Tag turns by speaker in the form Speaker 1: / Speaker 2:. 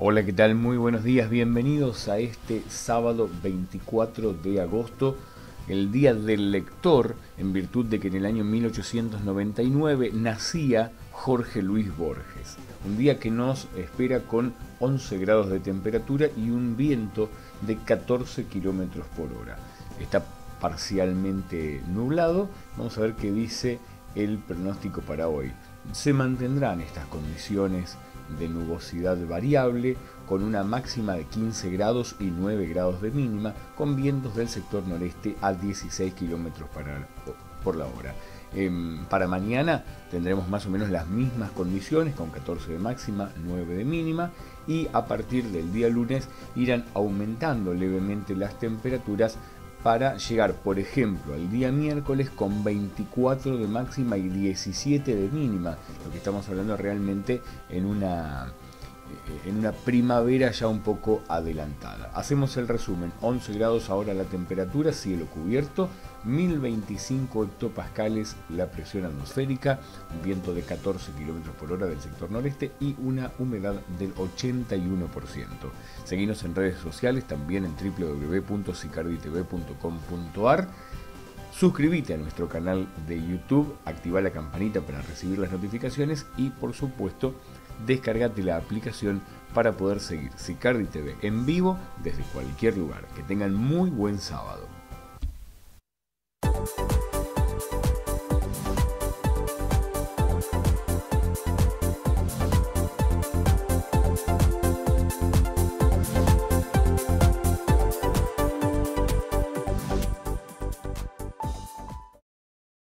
Speaker 1: Hola, ¿qué tal? Muy buenos días, bienvenidos a este sábado 24 de agosto, el Día del Lector, en virtud de que en el año 1899 nacía Jorge Luis Borges. Un día que nos espera con 11 grados de temperatura y un viento de 14 kilómetros por hora. Está parcialmente nublado, vamos a ver qué dice el pronóstico para hoy. Se mantendrán estas condiciones de nubosidad variable, con una máxima de 15 grados y 9 grados de mínima, con vientos del sector noreste a 16 kilómetros por la hora. Em, para mañana tendremos más o menos las mismas condiciones, con 14 de máxima, 9 de mínima, y a partir del día lunes irán aumentando levemente las temperaturas para llegar, por ejemplo, al día miércoles con 24 de máxima y 17 de mínima, lo que estamos hablando realmente en una en una primavera ya un poco adelantada. Hacemos el resumen, 11 grados ahora la temperatura, cielo cubierto, 1025 hectopascales la presión atmosférica, un viento de 14 km por hora del sector noreste y una humedad del 81%. Seguimos en redes sociales, también en www.sicarditv.com.ar. Suscríbete a nuestro canal de YouTube, activa la campanita para recibir las notificaciones y por supuesto descargate la aplicación para poder seguir Sicardi TV en vivo desde cualquier lugar. Que tengan muy buen sábado.